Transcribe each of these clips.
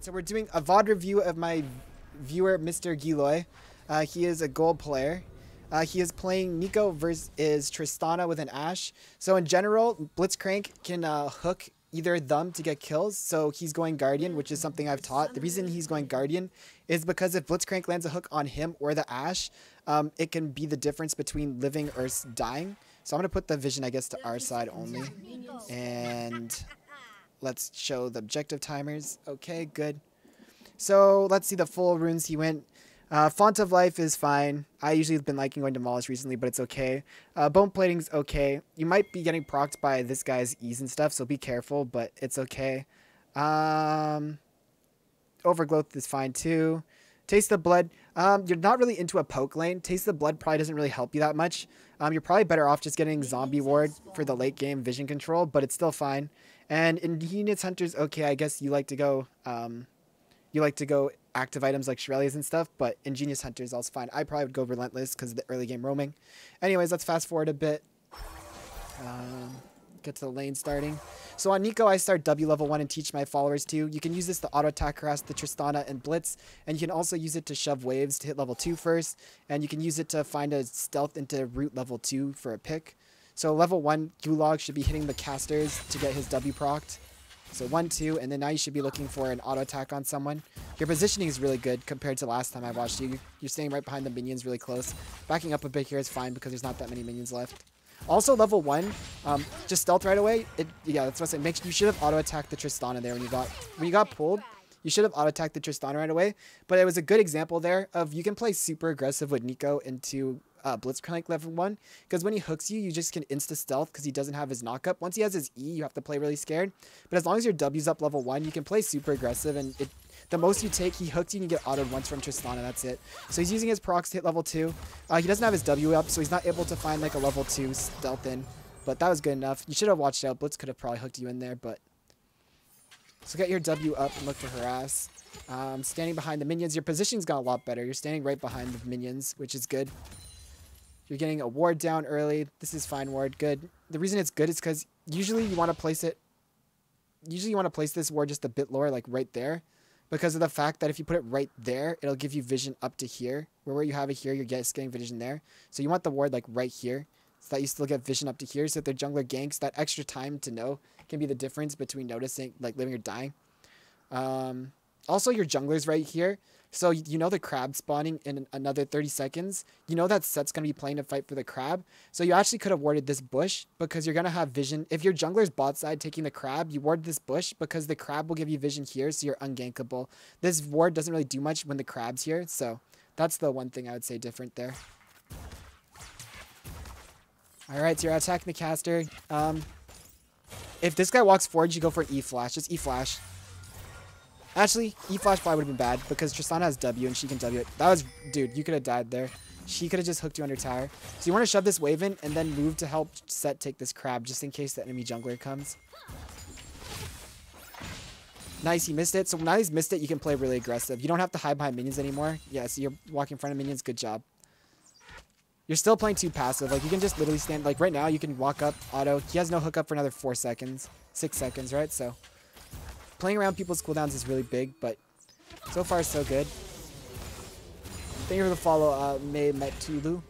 So we're doing a VOD review of my viewer, Mr. Giloy. Uh, he is a gold player. Uh, he is playing Neeko versus Tristana with an Ashe. So in general, Blitzcrank can uh, hook either them to get kills. So he's going Guardian, which is something I've taught. The reason he's going Guardian is because if Blitzcrank lands a hook on him or the Ashe, um, it can be the difference between living or dying. So I'm going to put the vision, I guess, to our side only. And let's show the objective timers. Okay, good. So let's see the full runes he went. Uh, Font of Life is fine. I usually have been liking going Demolish recently, but it's okay. Uh, bone Plating's okay. You might be getting procced by this guy's ease and stuff, so be careful, but it's okay. Um, Overgrowth is fine too. Taste the Blood. Um, you're not really into a poke lane. Taste the Blood probably doesn't really help you that much. Um, you're probably better off just getting Zombie Ward for the late game vision control, but it's still fine. And Ingenious Hunter's okay. I guess you like to go, um, you like to go active items like Shurelya's and stuff, but Ingenious Hunter is also fine. I probably would go Relentless because of the early game roaming. Anyways, let's fast forward a bit. Um, get to the lane starting. So on Neeko, I start W level 1 and teach my followers too. You can use this to auto attack harass the Tristana and Blitz, and you can also use it to shove waves to hit level 2 first, and you can use it to find a stealth into root level 2 for a pick. So level 1, Gulag should be hitting the casters to get his W procced. So 1, 2, and then now you should be looking for an auto attack on someone. Your positioning is really good compared to last time I watched you. You're staying right behind the minions really close. Backing up a bit here is fine because there's not that many minions left. Also, level 1, um, just stealth right away. It, yeah, that's what I said. Make, you should have auto-attacked the Tristana there when you got when you got pulled. You should have auto-attacked the Tristana right away. But it was a good example there of you can play super aggressive with Neeko into uh, Blitzcrank level 1. Because when he hooks you, you just can insta-stealth because he doesn't have his knockup. Once he has his E, you have to play really scared. But as long as your W's up level 1, you can play super aggressive. And it, the most you take, he hooks you and you get autoed once from Tristana. That's it. So he's using his procs to hit level 2. Uh, he doesn't have his W up, so he's not able to find like a level 2 stealth in. But that was good enough. You should have watched out. Blitz could have probably hooked you in there, but... So get your W up and look for harass. Um, standing behind the minions. Your position's got a lot better. You're standing right behind the minions, which is good. You're getting a ward down early. This is fine ward. Good. The reason it's good is because usually you want to place it... Usually you want to place this ward just a bit lower, like right there. Because of the fact that if you put it right there, it'll give you vision up to here. Where, where you have it here, you're getting vision there. So you want the ward like right here. So that you still get vision up to here. So if the jungler ganks, that extra time to know can be the difference between noticing, like living or dying. Um, also, your jungler's right here. So you know the crab spawning in another 30 seconds. You know that Sett's going to be playing a fight for the crab. So you actually could have warded this bush because you're going to have vision. If your jungler's bot side taking the crab, you ward this bush because the crab will give you vision here so you're ungankable. This ward doesn't really do much when the crab's here. So that's the one thing I would say different there. Alright, so you're attacking the caster. Um, if this guy walks forward, you go for E-Flash. Just E-Flash. Actually, E-Flash probably would have been bad because Tristana has W and she can W it. That was, dude, you could have died there. She could have just hooked you under tower. So you want to shove this wave in and then move to help Sett take this crab just in case the enemy jungler comes. Nice, he missed it. So now he's missed it, you can play really aggressive. You don't have to hide behind minions anymore. Yeah, so you're walking in front of minions. Good job. You're still playing too passive. Like, you can just literally stand... Like, right now, you can walk up, auto. He has no hookup for another four seconds. Six seconds, right? So playing around people's cooldowns is really big, but so far so good. Thank you for the follow, uh, May Metulu.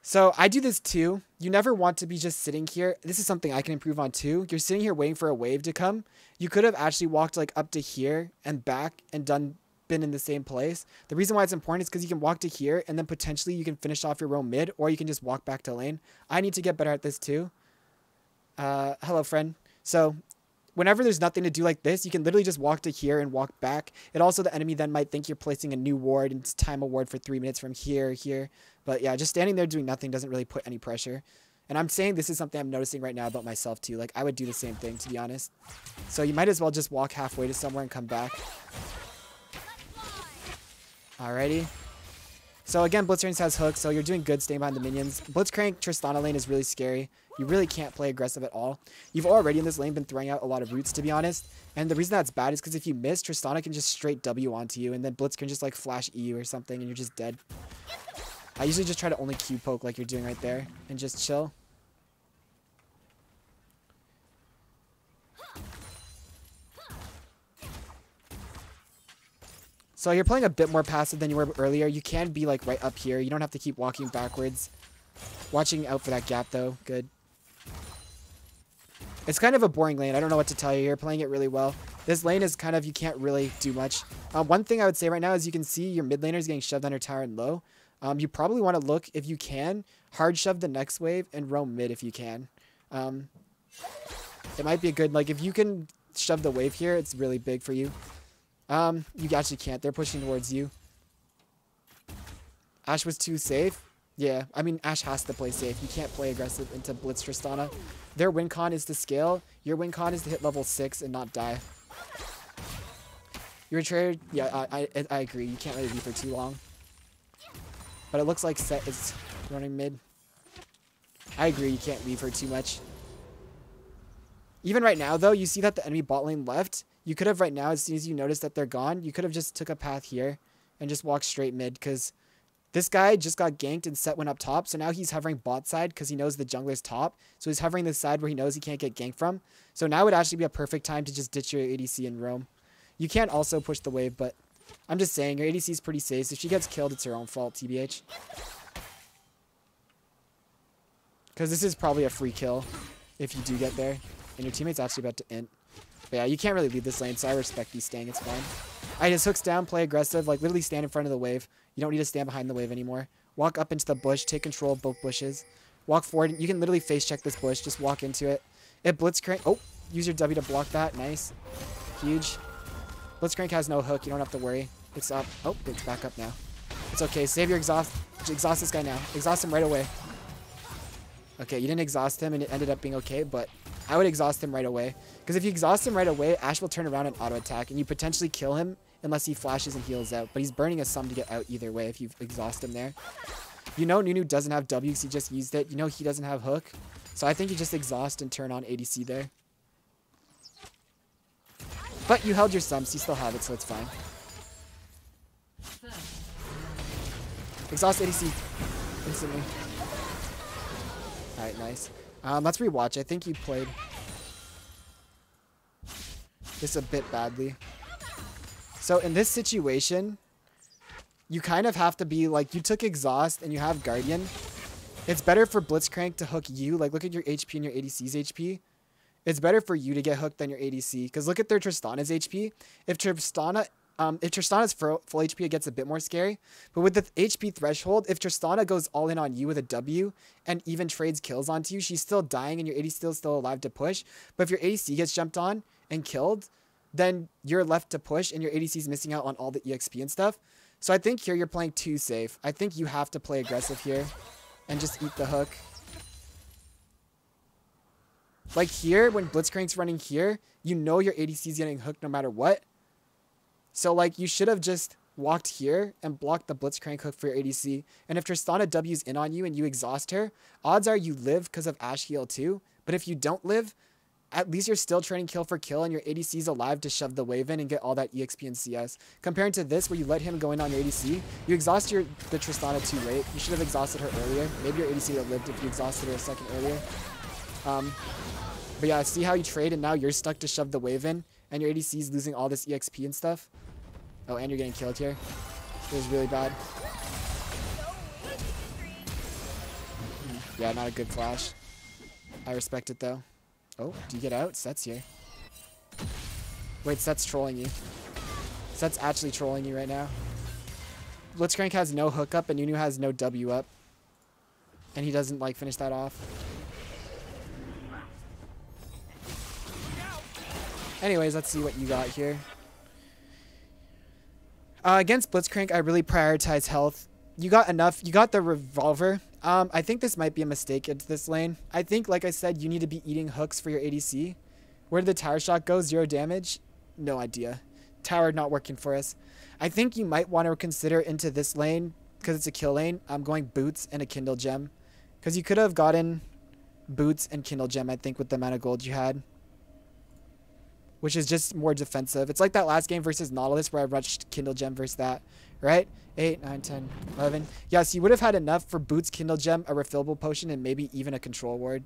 So I do this too. You never want to be just sitting here. This is something I can improve on too. You're sitting here waiting for a wave to come. You could have actually walked like up to here and back and done been in the same place. The reason why it's important is because you can walk to here and then potentially you can finish off your roam mid or you can just walk back to lane. I need to get better at this too. Uh, hello, friend. So whenever there's nothing to do like this, you can literally just walk to here and walk back. It also, the enemy then might think you're placing a new ward and time a ward for three minutes from here, here. But yeah, just standing there doing nothing doesn't really put any pressure. And I'm saying this is something I'm noticing right now about myself too. Like, I would do the same thing, to be honest. So you might as well just walk halfway to somewhere and come back. Alrighty. So again, Blitzcrank has hooks, so you're doing good staying behind the minions. Blitzcrank Tristana lane is really scary. You really can't play aggressive at all. You've already in this lane been throwing out a lot of roots, to be honest. And the reason that's bad is because if you miss, Tristana can just straight W onto you, and then Blitz can just like flash E or something, and you're just dead. I usually just try to only Q poke like you're doing right there, and just chill. So you're playing a bit more passive than you were earlier. You can be like right up here. You don't have to keep walking backwards. Watching out for that gap though. Good. It's kind of a boring lane. I don't know what to tell you. You're playing it really well. This lane is kind of, you can't really do much. Uh, one thing I would say right now is you can see your mid laner is getting shoved under tower and low. Um, you probably want to look, if you can, hard shove the next wave and roam mid if you can. Um, it might be a good, like, if you can shove the wave here, it's really big for you. Um, you actually can't. They're pushing towards you. Ashe was too safe. Yeah, I mean, Ashe has to play safe. You can't play aggressive into Blitz Tristana. Their win con is to scale. Your win con is to hit level 6 and not die. Your trader, yeah, I, I, I agree. You can't really be for too long. But it looks like Sett is running mid. I agree, you can't leave her too much. Even right now, though, you see that the enemy bot lane left. You could have right now, as soon as you notice that they're gone, you could have just took a path here and just walked straight mid because this guy just got ganked and Sett went up top. So now he's hovering bot side because he knows the jungler's top. So he's hovering the side where he knows he can't get ganked from. So now would actually be a perfect time to just ditch your ADC and roam. You can't also push the wave, but I'm just saying, your ADC is pretty safe. If she gets killed, it's her own fault, TBH. Because this is probably a free kill if you do get there. And your teammate's actually about to int. But yeah, you can't really leave this lane, so I respect you staying. It's fine. I just hooks down, play aggressive, like literally stand in front of the wave. You don't need to stand behind the wave anymore. Walk up into the bush, take control of both bushes. Walk forward. You can literally face check this bush. Just walk into it. It blitzcrank. Oh, use your W to block that. Nice. Huge. Blitzcrank has no hook. You don't have to worry. It's up. Oh, it's back up now. It's okay. Save your exhaust. Exhaust this guy now. Exhaust him right away. Okay, you didn't exhaust him and it ended up being okay, but I would exhaust him right away. Because if you exhaust him right away, Ashe will turn around and auto attack, and you potentially kill him unless he flashes and heals out. But he's burning a sum to get out either way if you exhaust him there. You know Nunu doesn't have W because he just used it. You know he doesn't have hook. So I think you just exhaust and turn on ADC there. But you held your sums, you still have it, so it's fine. Exhaust ADC instantly. Alright, nice. Um, let's rewatch. I think you played this a bit badly. So in this situation, you kind of have to be like, you took exhaust and you have guardian. It's better for Blitzcrank to hook you. Like, look at your HP and your ADC's HP. It's better for you to get hooked than your ADC. Because look at their Tristana's HP. If Tristana um, if Tristana's full, full HP, it gets a bit more scary. But with the HP threshold, if Tristana goes all in on you with a W and even trades kills onto you, she's still dying and your ADC still still alive to push. But if your ADC gets jumped on and killed, then you're left to push and your ADC is missing out on all the EXP and stuff. So I think here you're playing too safe. I think you have to play aggressive here and just eat the hook. Like here, when Blitzcrank's running here, you know your ADC is getting hooked no matter what. So like you should have just walked here and blocked the Blitzcrank hook for your ADC. And if Tristana W's in on you and you exhaust her, odds are you live because of Ashe heal too. But if you don't live, at least you're still trading kill for kill and your ADC is alive to shove the wave in and get all that EXP and CS. Comparing to this where you let him go in on your ADC, you exhaust your the Tristana too late. You should have exhausted her earlier. Maybe your ADC would have lived if you exhausted her a second earlier. Um, but yeah, see how you trade and now you're stuck to shove the wave in and your ADC is losing all this EXP and stuff. Oh, and you're getting killed here. It was really bad. Yeah, not a good flash. I respect it though. Oh, do you get out? Sett's here. Wait, Sett's trolling you. Sett's actually trolling you right now. Blitzcrank has no hookup and Nunu has no W up. And he doesn't like finish that off. Anyways, let's see what you got here. Uh, against Blitzcrank, I really prioritize health. You got enough. You got the revolver. Um, I think this might be a mistake into this lane. I think, like I said, you need to be eating hooks for your ADC. Where did the tower shot go? Zero damage? No idea. Tower not working for us. I think you might want to consider into this lane, because it's a kill lane, I'm going boots and a kindle gem. Because you could have gotten boots and kindle gem, I think, with the amount of gold you had which is just more defensive. It's like that last game versus Nautilus where I rushed Kindle Gem versus that, right? 8, 9, 10, 11. Yes, you would have had enough for Boots, Kindle Gem, a refillable potion, and maybe even a control ward,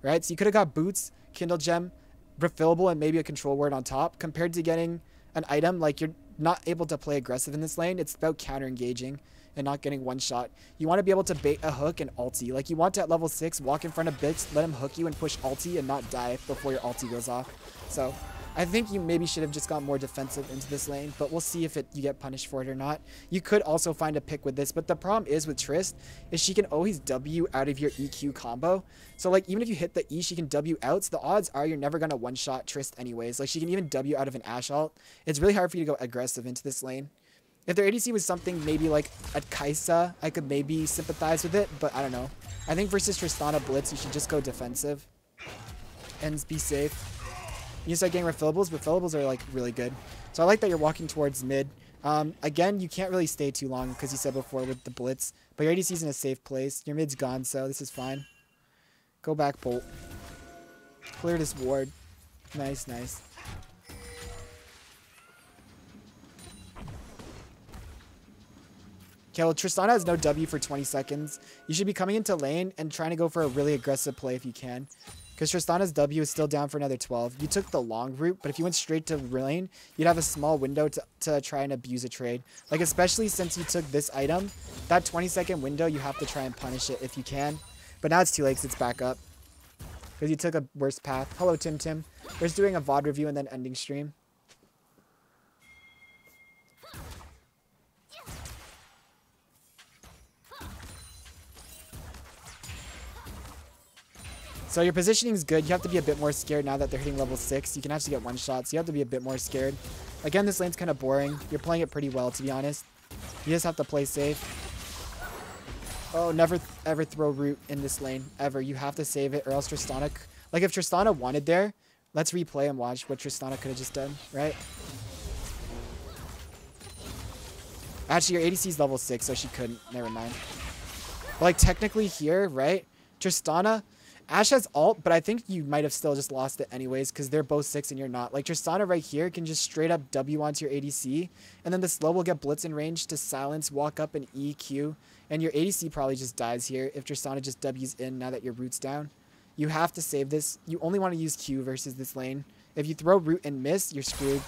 right? So you could have got Boots, Kindle Gem, refillable, and maybe a control ward on top compared to getting an item like you're not able to play aggressive in this lane. It's about counter engaging and not getting one shot. You want to be able to bait a hook and ulti. Like you want to at level 6 walk in front of Blitz, let him hook you and push ulti and not die before your ulti goes off. So I think you maybe should have just got more defensive into this lane, but we'll see if it you get punished for it or not. You could also find a pick with this, but the problem is with Trist is she can always W out of your EQ combo. So like even if you hit the E, she can W out. So the odds are you're never gonna one-shot Trist anyways. Like she can even W out of an Ashe ult. It's really hard for you to go aggressive into this lane. If their ADC was something maybe like a Kai'Sa, I could maybe sympathize with it, but I don't know. I think versus Tristana Blitz, you should just go defensive and be safe. You start getting refillables. Refillables are like really good. So I like that you're walking towards mid. Um, again, you can't really stay too long because you said before with the blitz. But your ADC's in a safe place. Your mid's gone, so this is fine. Go back, Bolt. Clear this ward. Nice, nice. Okay, well, Tristana has no W for 20 seconds. You should be coming into lane and trying to go for a really aggressive play if you can. Because Tristana's W is still down for another 12. You took the long route, but if you went straight to lane, you'd have a small window to, to try and abuse a trade. Like, especially since you took this item, that 20 second window, you have to try and punish it if you can. But now it's too late because it's back up. Because you took a worse path. Hello, Tim Tim. We're just doing a VOD review and then ending stream. So your positioning is good. You have to be a bit more scared now that they're hitting level 6. You can actually get one shot, so you have to be a bit more scared. Again, this lane's kind of boring. You're playing it pretty well, to be honest. You just have to play safe. Oh, never ever throw root in this lane, ever. You have to save it, or else Tristana... Like, if Tristana wanted there, let's replay and watch what Tristana could have just done, right? Actually, your ADC's level 6, so she couldn't. Never mind. But, like, technically here, right? Tristana Ashe has alt, but I think you might have still just lost it anyways because they're both 6 and you're not. Like Tristana right here can just straight up W onto your ADC, and then the slow will get Blitz in range to silence, walk up, and EQ, and your ADC probably just dies here if Tristana just W's in now that your root's down. You have to save this. You only want to use Q versus this lane. If you throw root and miss, you're screwed.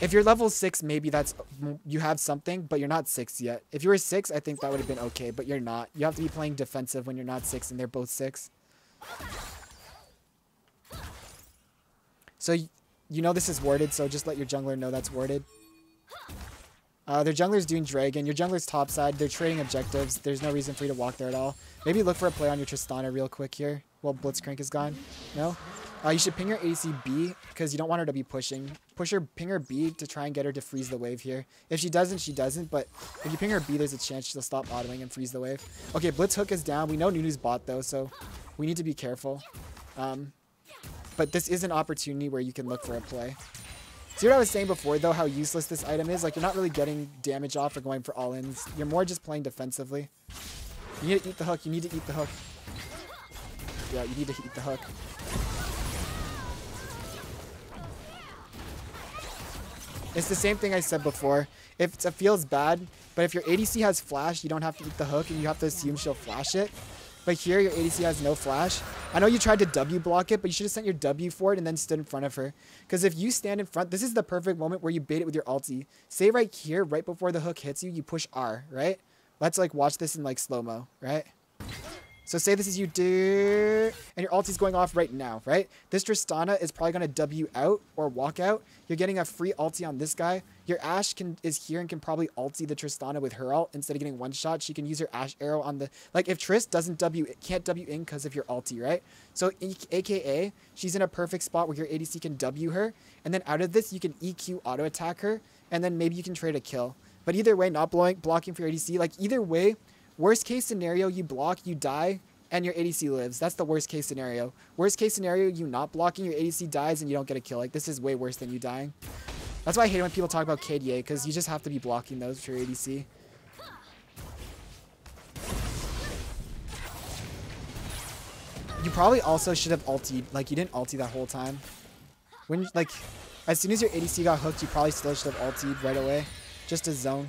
If you're level 6, maybe that's you have something, but you're not 6 yet. If you were 6, I think that would have been okay, but you're not. You have to be playing defensive when you're not 6 and they're both 6. So you know this is warded, so just let your jungler know that's warded. Uh, their jungler's doing Dragon. Your jungler's topside. They're trading objectives. There's no reason for you to walk there at all. Maybe look for a play on your Tristana real quick here while Blitzcrank is gone. No? Uh, you should ping her AC B because you don't want her to be pushing. Push her, ping her B to try and get her to freeze the wave here. If she doesn't, she doesn't. But if you ping her B, there's a chance she'll stop autoing and freeze the wave. Okay, Blitz Hook is down. We know Nunu's bot though, so we need to be careful. Um, but this is an opportunity where you can look for a play. See what I was saying before though, how useless this item is? Like you're not really getting damage off or going for all-ins. You're more just playing defensively. You need to eat the hook. You need to eat the hook. Yeah, you need to eat the hook. It's the same thing I said before. If it feels bad, but if your ADC has flash, you don't have to eat the hook and you have to assume she'll flash it. But here, your ADC has no flash. I know you tried to W block it, but you should have sent your W for it and then stood in front of her. Because if you stand in front, this is the perfect moment where you bait it with your ulti. Say right here, right before the hook hits you, you push R, right? Let's like watch this in like slow-mo, right? So say this is you do, and your ulti's going off right now, right? This Tristana is probably going to W out or walk out. You're getting a free ulti on this guy. Your Ashe can is here and can probably ulti the Tristana with her ult. Instead of getting one shot, she can use her Ashe arrow on the... Like, if Trist doesn't W, it can't W in because of your ulti, right? So, AKA, she's in a perfect spot where your ADC can W her. And then out of this, you can EQ auto attack her. And then maybe you can trade a kill. But either way, not blowing, blocking for your ADC. Like, either way Worst case scenario, you block, you die, and your ADC lives. That's the worst case scenario. Worst case scenario, you not blocking, your ADC dies, and you don't get a kill. Like, this is way worse than you dying. That's why I hate when people talk about KDA, because you just have to be blocking those for your ADC. You probably also should have ultied. Like, you didn't ulti that whole time. When, like, as soon as your ADC got hooked, you probably still should have ultied right away. Just a zone.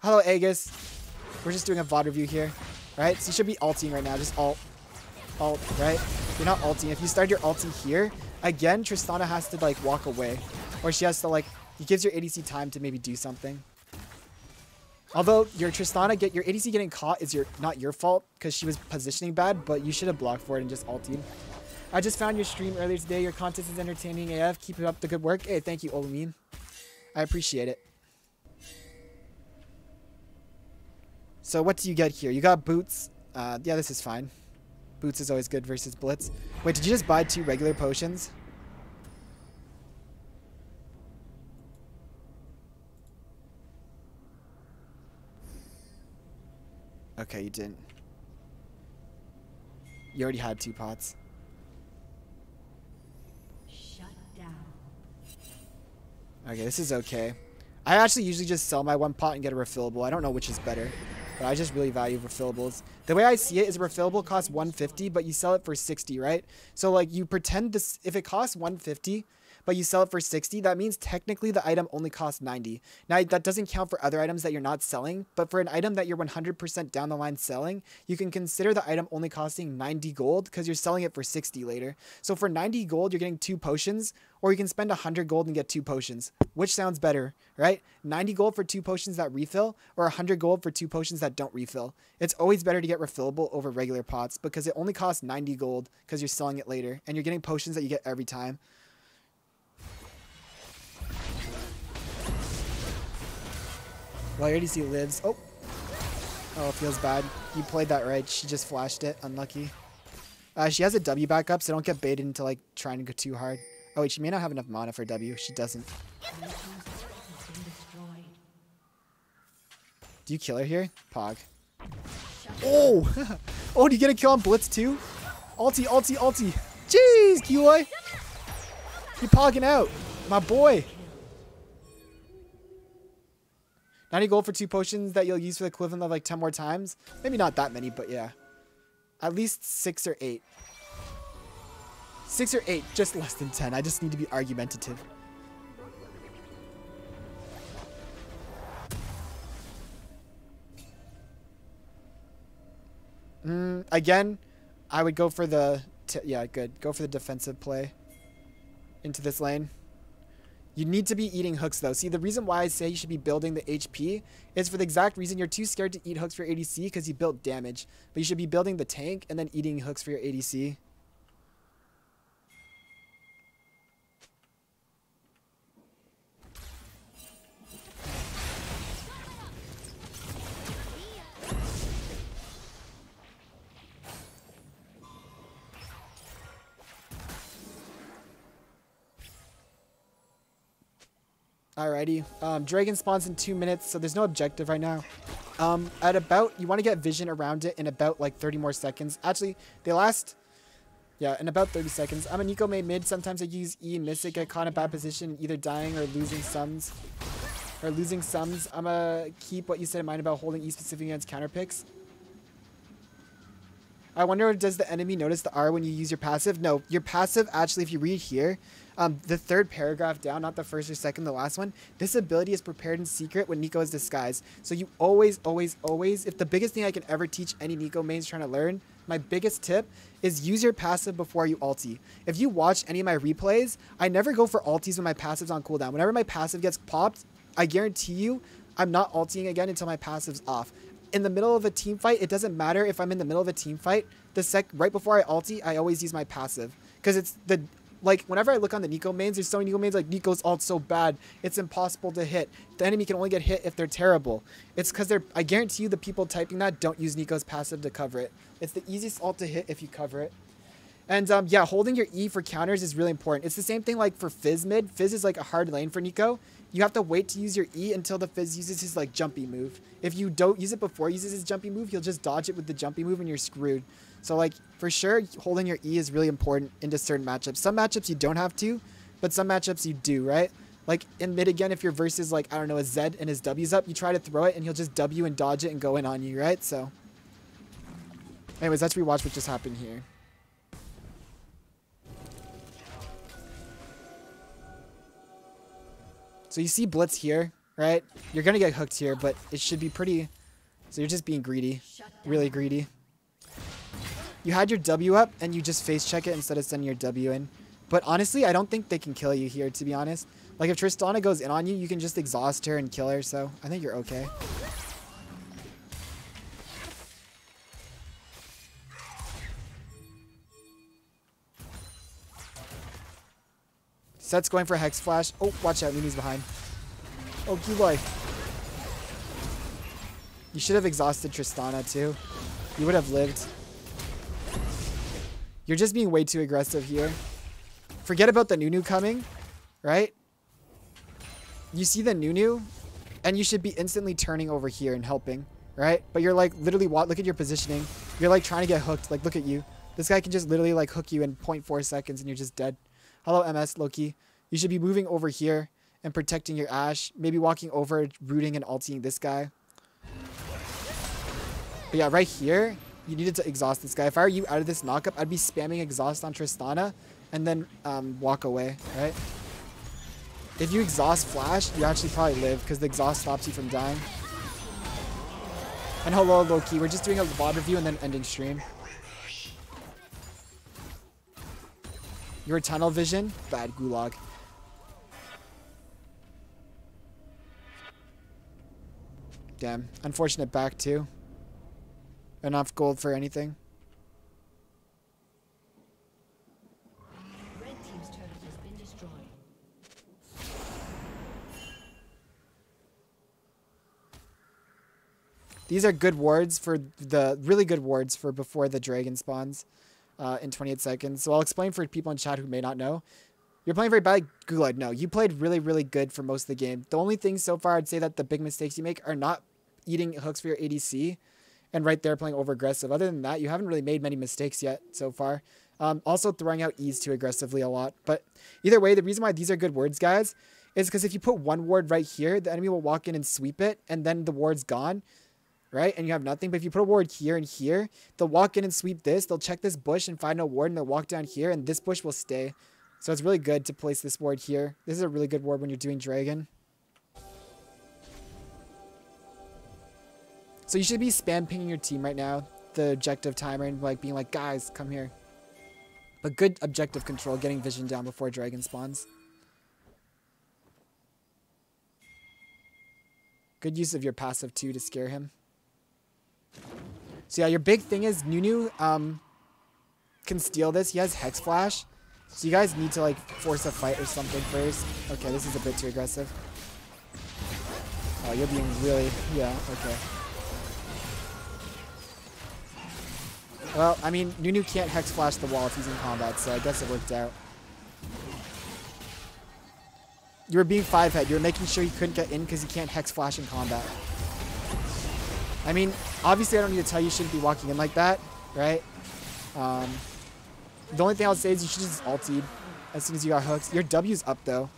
Hello, Aegis. We're just doing a VOD review here, right? So you should be ulting right now. Just alt. Alt, right? You're not ulting. If you start your ulting here, again, Tristana has to like walk away. Or she has to like, he gives your ADC time to maybe do something. Although your Tristana get your ADC getting caught is your not your fault because she was positioning bad, but you should have blocked for it and just ulted. I just found your stream earlier today. Your content is entertaining AF. Keep up the good work. Hey, thank you, Olamin. I appreciate it. So what do you get here? You got boots. Uh, yeah, this is fine. Boots is always good versus Blitz. Wait, did you just buy two regular potions? Okay, you didn't. You already had two pots. Shut down. Okay, this is okay. I actually usually just sell my one pot and get a refillable. I don't know which is better, but I just really value refillables. The way I see it is a refillable costs 150, but you sell it for 60, right? So like you pretend this if it costs 150, but you sell it for 60, that means technically the item only costs 90. Now, that doesn't count for other items that you're not selling, but for an item that you're 100% down the line selling, you can consider the item only costing 90 gold because you're selling it for 60 later. So for 90 gold, you're getting two potions, or you can spend 100 gold and get two potions. Which sounds better, right? 90 gold for two potions that refill, or 100 gold for two potions that don't refill. It's always better to get refillable over regular pots because it only costs 90 gold because you're selling it later, and you're getting potions that you get every time. Well, ADC lives. Oh. Oh, feels bad. You played that right. She just flashed it. Unlucky. Uh, she has a W backup, so don't get baited into like trying to go too hard. Oh wait, she may not have enough mana for W. She doesn't. Do you kill her here? Pog. Oh! oh, do you get a kill on Blitz too? Alti, alti, alti. Jeez, Giloy. You pogging out. My boy. 90 gold for two potions that you'll use for the equivalent of like 10 more times. Maybe not that many, but yeah. At least six or eight. Six or eight, just less than 10. I just need to be argumentative. Mm, again, I would go for the... yeah, good. Go for the defensive play into this lane. You need to be eating hooks though. See, the reason why I say you should be building the HP is for the exact reason you're too scared to eat hooks for ADC because you built damage. But you should be building the tank and then eating hooks for your ADC. Alrighty. Um, Dragon spawns in two minutes, so there's no objective right now. Um, at about, you want to get vision around it in about like 30 more seconds. Actually, they last, yeah, in about 30 seconds. I'm a Neeko main mid. Sometimes I use E it, get caught in a bad position, either dying or losing sums. Or losing sums. I'm going to keep what you said in mind about holding E specifically against counter picks. I wonder, does the enemy notice the R when you use your passive? No, your passive, actually, if you read here, um, the third paragraph down, not the first or second, the last one. This ability is prepared in secret when Neeko is disguised. So you always, always, always, if the biggest thing I can ever teach any Neeko mains trying to learn, my biggest tip is use your passive before you ulti. If you watch any of my replays, I never go for ultis when my passive's on cooldown. Whenever my passive gets popped, I guarantee you I'm not ulting again until my passive's off. In the middle of a team fight, it doesn't matter if I'm in the middle of a team fight. The sec right before I ulti, I always use my passive because it's the like whenever I look on the Neeko mains, there's so many Neeko mains like Neeko's ult so bad, it's impossible to hit. The enemy can only get hit if they're terrible. It's because they're. I guarantee you, the people typing that don't use Neeko's passive to cover it. It's the easiest alt to hit if you cover it. And um, yeah, holding your E for counters is really important. It's the same thing like for Fizz mid. Fizz is like a hard lane for Neeko. You have to wait to use your E until the Fizz uses his like jumpy move. If you don't use it before he uses his jumpy move, he'll just dodge it with the jumpy move and you're screwed. So like for sure, holding your E is really important into certain matchups. Some matchups you don't have to, but some matchups you do, right? Like in mid again, if your versus like, I don't know, a Zed and his W's up, you try to throw it and he'll just W and dodge it and go in on you, right? So anyways, let's rewatch what just happened here. So you see Blitz here, right? You're going to get hooked here, but it should be pretty... So you're just being greedy. Really greedy. You had your W up, and you just face check it instead of sending your W in. But honestly, I don't think they can kill you here, to be honest. Like, if Tristana goes in on you, you can just exhaust her and kill her, so I think you're okay. Sett's going for Hex Flash. Oh, watch out, Nunu's behind. Oh, Giloy. You should have exhausted Tristana, too. You would have lived. You're just being way too aggressive here. Forget about the Nunu coming, right? You see the Nunu, and you should be instantly turning over here and helping, right? But you're like literally, look at your positioning. You're like trying to get hooked. Like, look at you. This guy can just literally like hook you in 0.4 seconds and you're just dead. Hello, MS Loki. You should be moving over here and protecting your Ashe. Maybe walking over, rooting and ulting this guy. But yeah, right here, you needed to exhaust this guy. If I were you out of this knockup, I'd be spamming exhaust on Tristana and then um, walk away, right? If you exhaust flash, you actually probably live because the exhaust stops you from dying. And hello, Loki. We're just doing a VOD review and then ending stream. Your tunnel vision? Bad gulag. Damn. Unfortunate back too. Enough gold for anything. These are good wards for the really good wards for before the dragon spawns uh, in 28 seconds. So I'll explain for people in chat who may not know. You're playing very bad, Gulad. No, you played really, really good for most of the game. The only thing so far I'd say that the big mistakes you make are not eating hooks for your ADC and right there playing over aggressive. Other than that, you haven't really made many mistakes yet so far. Um, also throwing out E's too aggressively a lot. But either way, the reason why these are good wards, guys, is because if you put one ward right here, the enemy will walk in and sweep it, and then the ward's gone right? And you have nothing. But if you put a ward here and here, they'll walk in and sweep this. They'll check this bush and find a ward, and they'll walk down here, and this bush will stay. So it's really good to place this ward here. This is a really good ward when you're doing Dragon. So you should be spam pinging your team right now, the objective timer, and like being like, guys, come here. But good objective control, getting vision down before Dragon spawns. Good use of your passive too to scare him. So yeah, your big thing is Nunu um, can steal this. He has Hex Flash. So you guys need to like force a fight or something first. Okay, this is a bit too aggressive. Oh, you're being really... Yeah, okay. Well, I mean, Nunu can't Hex Flash the wall if he's in combat, so I guess it worked out. You were being 5-head. You were making sure he couldn't get in because he can't Hex Flash in combat. I mean, obviously I don't need to tell you you shouldn't be walking in like that, right? Um, the only thing I'll say is you should just ulti as soon as you got hooked. Your W's up though.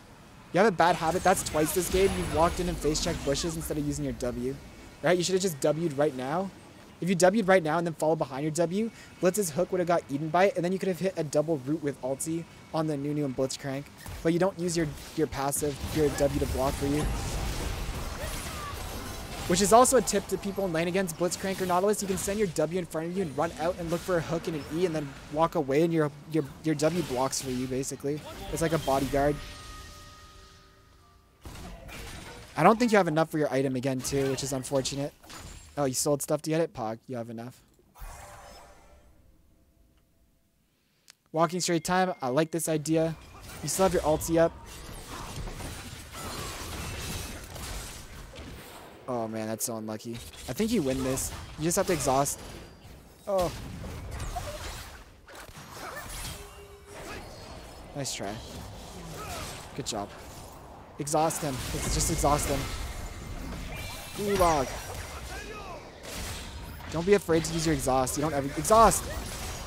You have a bad habit. That's twice this game. You've walked in and face checked bushes instead of using your W. Right? You should have just W'd right now. If you W'd right now and then followed behind your W, Blitz's hook would have got eaten by it, and then you could have hit a double root with ulti on the Nunu and Blitzcrank. But you don't use your, your passive, your W to block for you. Which is also a tip to people in lane against Blitzcrank or Nautilus. You can send your W in front of you and run out and look for a hook and an E and then walk away and your, your, your W blocks for you, basically. It's like a bodyguard. I don't think you have enough for your item again, too, which is unfortunate. Oh, you sold stuff to get it? Pog, you have enough. Walking straight time, I like this idea. You still have your ulti up. Oh man, that's so unlucky. I think you win this. You just have to exhaust. Oh. Nice try. Good job. Exhaust him. Just exhaust him. Gulag. Don't be afraid to use your exhaust. You don't ever exhaust.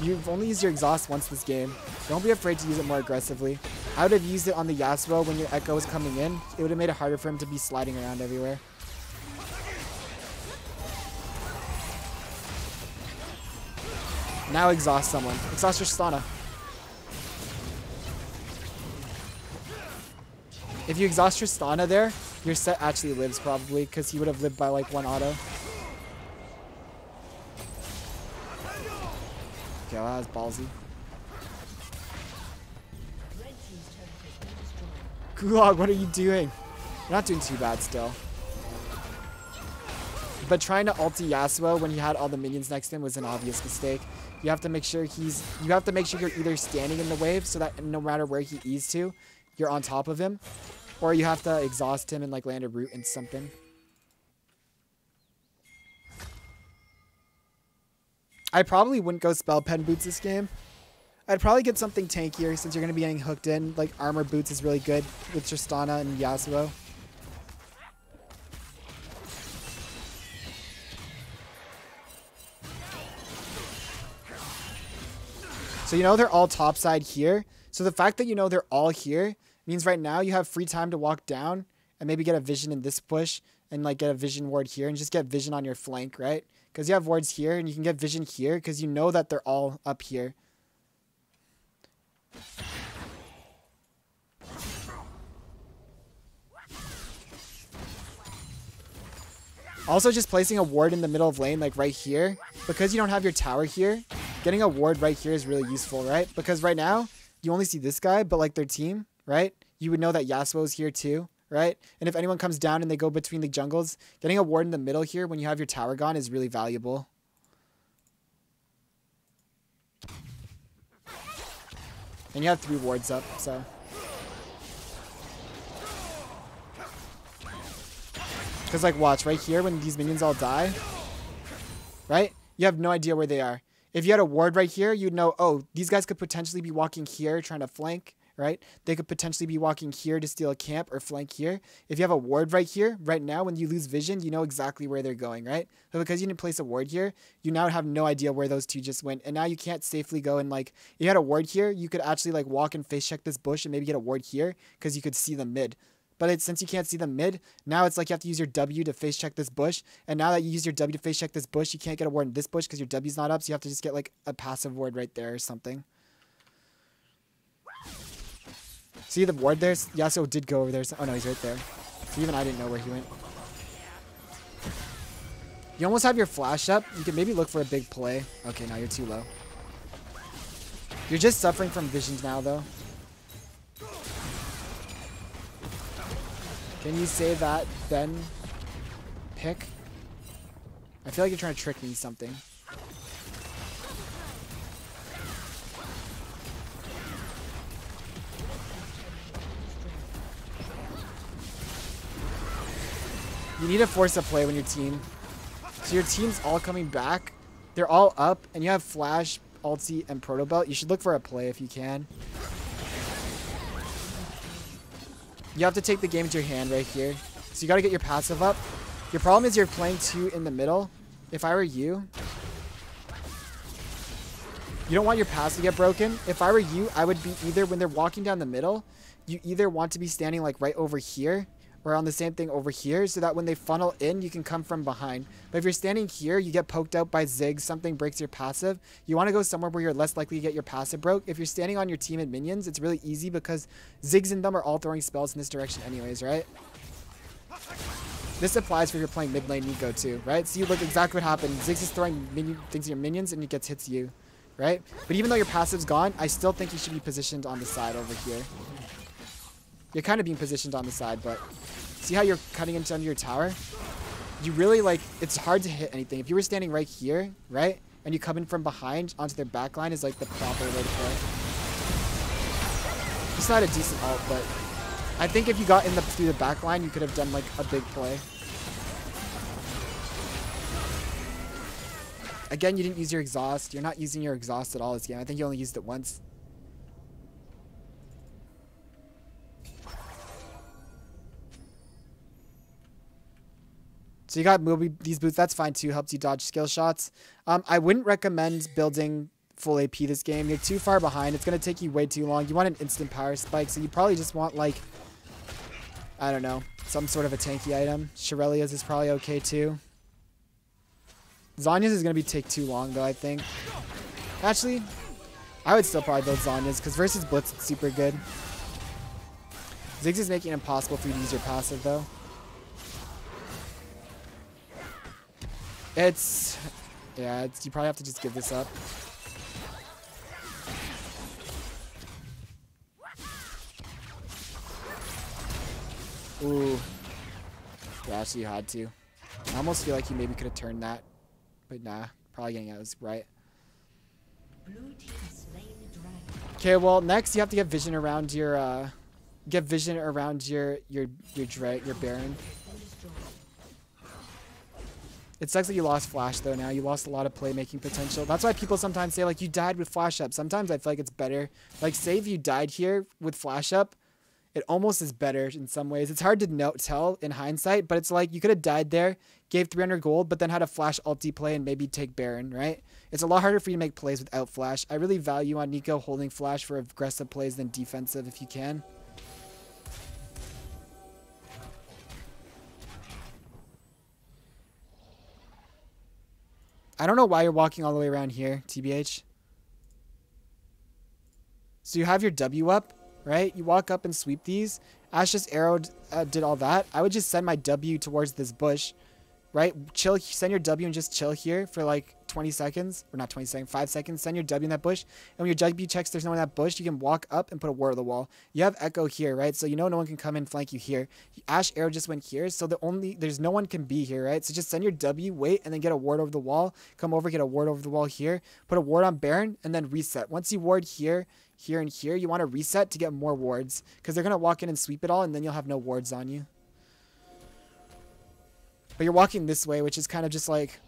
You've only used your exhaust once this game. Don't be afraid to use it more aggressively. I would have used it on the Yasuo when your Ekko was coming in. It would have made it harder for him to be sliding around everywhere. Now exhaust someone. Exhaust your Stana. If you exhaust your Stana there, your Sett actually lives probably, because he would have lived by like one auto. Okay, well, that was ballsy. Gulag, what are you doing? You're not doing too bad still. But trying to ulti Yasuo when he had all the minions next to him was an obvious mistake. You have to make sure he's you have to make sure you're either standing in the wave so that no matter where he eats to, you're on top of him. Or you have to exhaust him and like land a root in something. I probably wouldn't go spell pen boots this game. I'd probably get something tankier since you're going to be getting hooked in. Like armor boots is really good with Tristana and Yasuo. So you know they're all topside here. So the fact that you know they're all here means right now you have free time to walk down and maybe get a vision in this push and like get a vision ward here and just get vision on your flank, right? Because you have wards here and you can get vision here because you know that they're all up here. Also, just placing a ward in the middle of lane, like right here, because you don't have your tower here, getting a ward right here is really useful, right? Because right now, you only see this guy, but like their team, right? You would know that Yasuo is here too, right? And if anyone comes down and they go between the jungles, getting a ward in the middle here when you have your tower gone is really valuable. And you have three wards up, so... Because, like, watch, right here, when these minions all die, right? You have no idea where they are. If you had a ward right here, you'd know, oh, these guys could potentially be walking here trying to flank, right? They could potentially be walking here to steal a camp or flank here. If you have a ward right here, right now, when you lose vision, you know exactly where they're going, right? But because you didn't place a ward here, you now have no idea where those two just went. And now you can't safely go and, like, you had a ward here, you could actually, like, walk and face check this bush and maybe get a ward here because you could see the mid. But since you can't see the mid, now it's like you have to use your W to face check this bush. And now that you use your W to face check this bush, you can't get a ward in this bush because your W's not up. So you have to just get like a passive ward right there or something. See the ward there? Yasuo did go over there. Oh no, he's right there. Even I didn't know where he went. You almost have your flash up. You can maybe look for a big play. Okay, now you're too low. You're just suffering from visions now, though. Can you say that, then pick? I feel like you're trying to trick me something. You need to force a play when your team. So your team's all coming back. They're all up, and you have Flash, Ulti, and Proto Belt. You should look for a play if you can. You have to take the game to your hand right here. So you got to get your passive up. Your problem is you're playing two in the middle. If I were you, you don't want your pass to get broken. If I were you, I would be either when they're walking down the middle, you either want to be standing like right over here or on the same thing over here so that when they funnel in, you can come from behind. But if you're standing here, you get poked out by Zig, something breaks your passive. You want to go somewhere where you're less likely to get your passive broke. If you're standing on your team and minions, it's really easy because Ziggs and them are all throwing spells in this direction anyways, right? This applies for you're playing mid lane Neeko too, right? So you look exactly what happened. Ziggs is throwing things at your minions and it gets hits you, right? But even though your passive's gone, I still think you should be positioned on the side over here. You're kind of being positioned on the side, but See how you're cutting into under your tower? You really, like, it's hard to hit anything. If you were standing right here, right, and you come in from behind onto their back line is, like, the proper way to play. It's not a decent ult, but I think if you got in the through the back line, you could have done, like, a big play. Again, you didn't use your exhaust. You're not using your exhaust at all this game. I think you only used it once. So you got these boots, that's fine too, helps you dodge skill shots. Um, I wouldn't recommend building full AP this game. You're too far behind. It's going to take you way too long. You want an instant power spike, so you probably just want like, I don't know, some sort of a tanky item. Shurelya's is probably okay too. Zhonya's is going to be take too long though, I think. Actually, I would still probably build Zhonya's because versus Blitz it's super good. Ziggs is making it impossible for you to use your passive though. It's... Yeah, it's, you probably have to just give this up. Ooh. Yeah, actually you had to. I almost feel like you maybe could have turned that. But nah, probably getting out was right. Okay, well next you have to get vision around your uh get vision around your your your drag your baron. It sucks that you lost flash though now. You lost a lot of playmaking potential. That's why people sometimes say like you died with flash up. Sometimes I feel like it's better. Like say if you died here with flash up, it almost is better in some ways. It's hard to know, tell in hindsight, but it's like you could have died there, gave 300 gold, but then had a flash ulti play and maybe take Baron, right? It's a lot harder for you to make plays without flash. I really value on Neeko holding flash for aggressive plays than defensive if you can. I don't know why you're walking all the way around here, TBH. So you have your W up right? You walk up and sweep these. Ashe just arrowed, uh, did all that. I would just send my W towards this bush, right? Chill, send your W and just chill here for like 20 seconds, or not 20 seconds, 5 seconds. Send your W in that bush. And when your W checks there's no one in that bush, you can walk up and put a ward on the wall. You have Ekko here, right? So you know no one can come and flank you here. Ashe arrow just went here, so the only, there's no one can be here, right? So just send your W, wait, and then get a ward over the wall. Come over, get a ward over the wall here. Put a ward on Baron, and then reset. Once you ward here, here and here, you want to reset to get more wards because they're going to walk in and sweep it all and then you'll have no wards on you. But you're walking this way, which is kind of just like,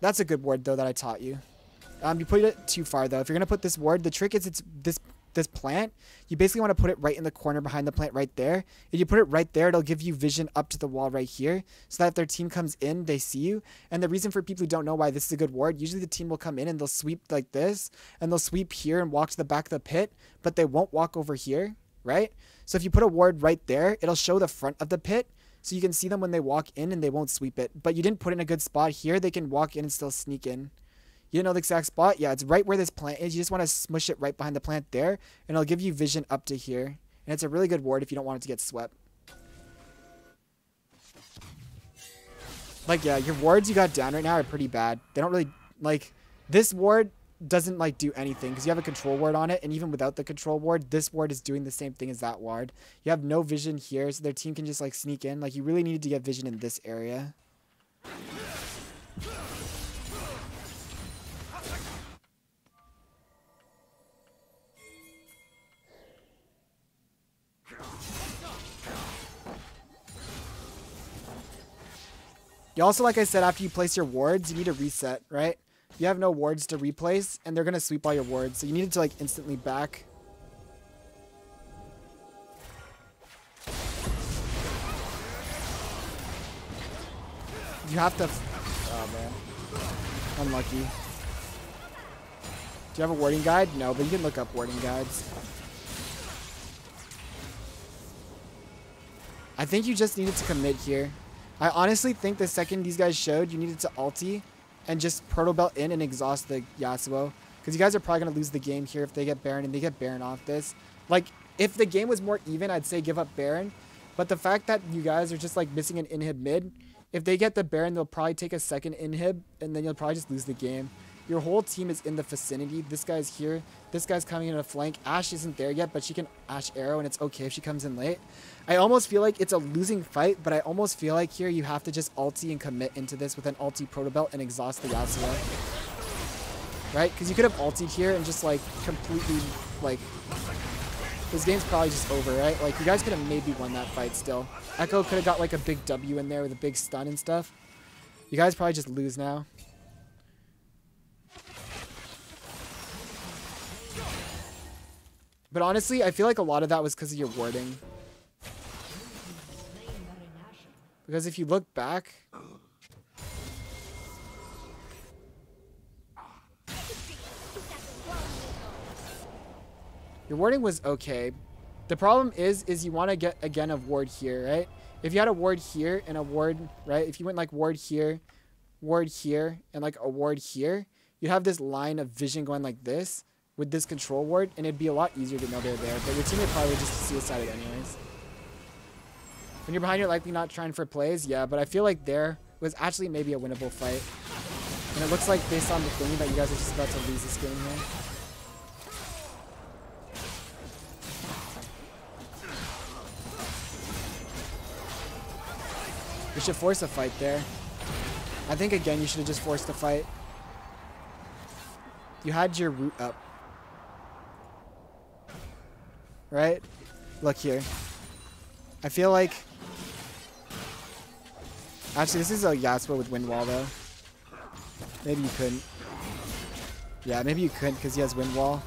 that's a good ward though that I taught you. Um, you put it too far though. If you're going to put this ward, the trick is it's this this plant, you basically want to put it right in the corner behind the plant right there. If you put it right there, it'll give you vision up to the wall right here so that if their team comes in, they see you. And the reason for people who don't know why this is a good ward, usually the team will come in and they'll sweep like this and they'll sweep here and walk to the back of the pit, but they won't walk over here, right? So if you put a ward right there, it'll show the front of the pit so you can see them when they walk in and they won't sweep it. But you didn't put in a good spot here, they can walk in and still sneak in. You didn't know the exact spot? Yeah, it's right where this plant is. You just want to smush it right behind the plant there, and it'll give you vision up to here. And it's a really good ward if you don't want it to get swept. Like, yeah, your wards you got down right now are pretty bad. They don't really, like, this ward doesn't, like, do anything because you have a control ward on it, and even without the control ward, this ward is doing the same thing as that ward. You have no vision here, so their team can just, like, sneak in. Like, you really needed to get vision in this area. You also, like I said, after you place your wards, you need to reset, right? You have no wards to replace, and they're going to sweep all your wards. So you needed to, like, instantly back. You have to... Oh, man. Unlucky. Do you have a warding guide? No, but you can look up warding guides. I think you just needed to commit here. I honestly think the second these guys showed, you needed to ulti and just Proto Belt in and exhaust the Yasuo. Because you guys are probably going to lose the game here if they get Baron and they get Baron off this. Like, if the game was more even, I'd say give up Baron. But the fact that you guys are just like missing an inhib mid, if they get the Baron, they'll probably take a second inhib and then you'll probably just lose the game. Your whole team is in the vicinity. This guy's here. This guy's coming in a flank. Ashe isn't there yet, but she can Ashe arrow, and it's okay if she comes in late. I almost feel like it's a losing fight, but I almost feel like here you have to just ulti and commit into this with an ulti proto belt and exhaust the Yasuo. Right? Because you could have ulted here and just like completely like this game's probably just over, right? Like, you guys could have maybe won that fight still. Ekko could have got, like, a big W in there with a big stun and stuff. You guys probably just lose now. But honestly, I feel like a lot of that was because of your warding. Because if you look back... Your warding was okay. The problem is, is you want to get, again, a ward here, right? If you had a ward here and a ward, right? If you went like ward here, ward here, and like a ward here, you'd have this line of vision going like this with this control ward, and it'd be a lot easier to know they're there. But your teammate probably just suicide it anyways. When you're behind, you're likely not trying for plays, yeah, but I feel like there was actually maybe a winnable fight. And it looks like based on the thing that you guys are just about to lose this game here. You should force a fight there. I think again you should have just forced a fight. You had your root up. Right? Look here. I feel like... Actually, this is a Yasuo with Wind Wall, though. Maybe you couldn't. Yeah, maybe you couldn't because he has Wind Wall.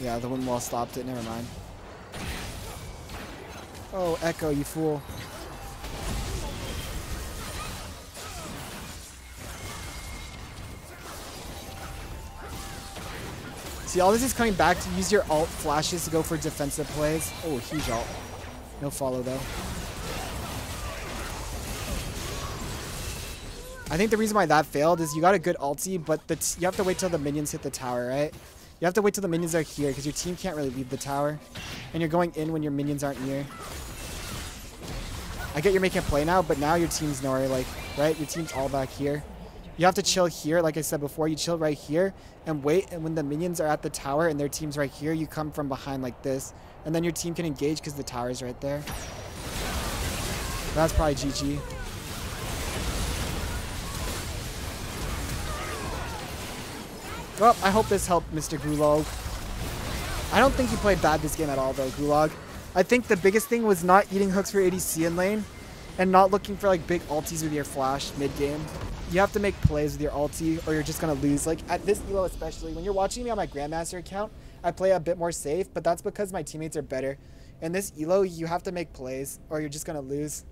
Yeah, the Wind Wall stopped it. Never mind. Oh, Ekko, you fool. See, all this is coming back to use your ult flashes to go for defensive plays. Oh, huge ult. No follow, though. I think the reason why that failed is you got a good ulti, but you have to wait till the minions hit the tower, right? You have to wait till the minions are here because your team can't really leave the tower. And you're going in when your minions aren't near. I get you're making a play now, but now your team's nowhere, like, right? Your team's all back here. You have to chill here, like I said before. You chill right here and wait. And when the minions are at the tower and their team's right here, you come from behind like this. And then your team can engage because the tower's right there. That's probably GG. Well, I hope this helped Mr. Gulag. I don't think he played bad this game at all, though, Gulag. I think the biggest thing was not eating hooks for ADC in lane and not looking for like big ultis with your flash mid-game you have to make plays with your ulti or you're just going to lose. Like at this elo especially, when you're watching me on my Grandmaster account, I play a bit more safe, but that's because my teammates are better. In this elo, you have to make plays or you're just going to lose.